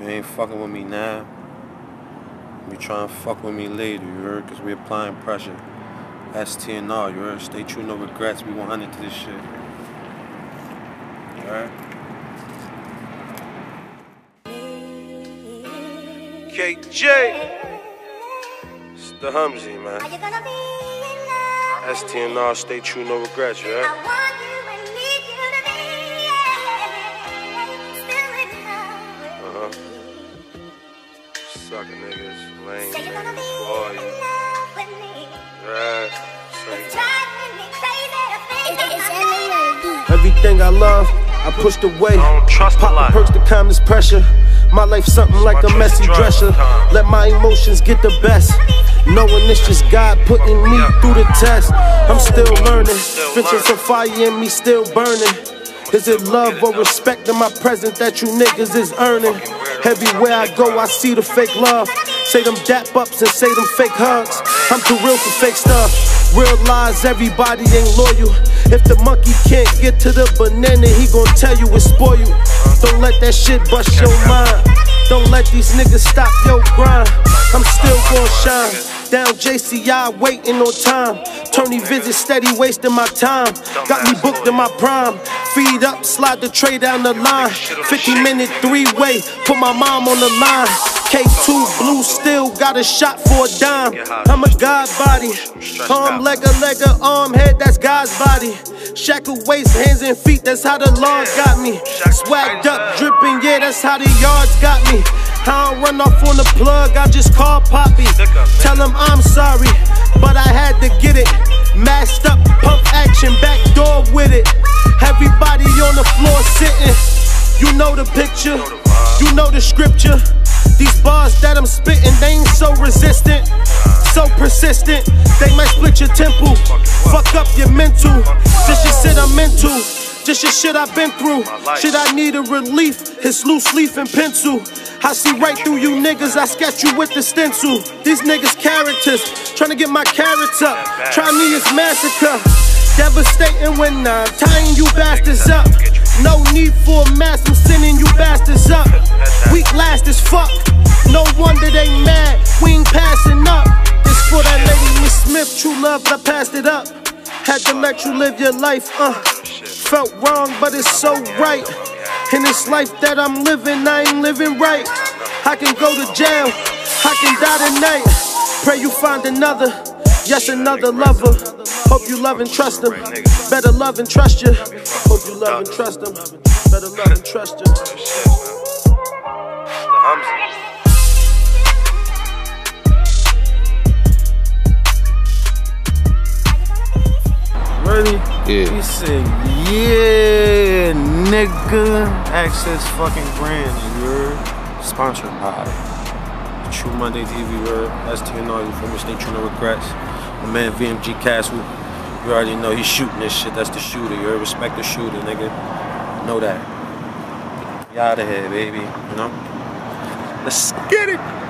You ain't fucking with me now, you try and fuck with me later, you heard? Cause we applying pressure. STNR, you heard? Stay true, no regrets. We 100 to this shit. You heard? KG! It's the Humzy, man. STNR, stay true, no regrets, you heard? Sucker niggas, lame, Say you're gonna be boy. in love with me. Yeah, It's driving me crazy to think that my Everything I love, I pushed away. I don't trust a Pop lot. the perks to calm this pressure. My life something like a messy dresser. Let my emotions get the best. Knowing it's just God putting me through the test. I'm still learning. Still Fitching learning. some fire in me, still burning. Is it love or respect in my present that you niggas is earning? Everywhere I go, I see the fake love. Say them dap ups and say them fake hugs. I'm too real for fake stuff. Real lies, everybody ain't loyal. If the monkey can't get to the banana, he gon' tell you it's spoil you. Don't let that shit bust your mind. Don't let these niggas stop your grind. I'm still gon' shine. Down JCI, waiting on time. Tony visit steady, wasting my time. Got me booked in my prime. Feed up, slide the tray down the line. 50 minute three way, put my mom on the line. K2 blue still got a shot for a dime. I'm a god body. Arm, leg, a leg, a arm, head, that's God's body. Shackled waist, hands and feet, that's how the Lord got me. Swagged up, dripping, yeah, that's how the yards got me. I don't run off on the plug, I just call Poppy. Tell him I'm sorry, but I had to get it. Masked up, pump action, back door with it. Everybody on the floor sitting. You know the picture, you know the scripture. These bars that I'm spitting, they ain't so resistant, so persistent. They might split your temple, fuck up your mental. Just your shit I'm into, just your shit I've been through. Shit I need a relief, it's loose leaf and pencil. I see right through you niggas, I sketch you with the stencil. These niggas characters, trying to get my carrots up. Try me is massacre. Devastating when I'm tying you bastards up. No need for a mask, I'm sending you bastards up. Weak last as fuck. No wonder they mad, we ain't passing up. This for that lady Miss Smith, true love, I passed it up. Had to let you live your life, uh. Felt wrong, but it's so right. In this life that I'm living, I ain't living right. I can go to jail, I can die tonight. Pray you find another, yes, another lover. Hope you love and trust him. Better love and trust you. Hope you love and trust him. Better love and trust you. Yeah. He said, yeah, nigga. Access fucking brand, and you're Sponsored by Trumundi TV, word. STNR, you feel me? Stay true, no regrets. My man VMG Castle, you already know he's shooting this shit. That's the shooter. You? Respect the shooter, nigga. Know that. You out of here, baby. You know? Let's get it.